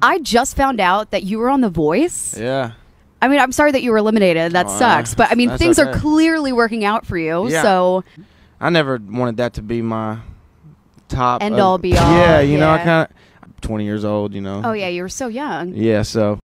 I just found out that you were on The Voice. Yeah. I mean, I'm sorry that you were eliminated. That Oh, sucks. But I mean, things things are clearly working out for you. Yeah. So I never wanted that to be my top End of- all be all, Yeah, you know, I kind of 20 years old, you know. Oh yeah, you were so young. Yeah, so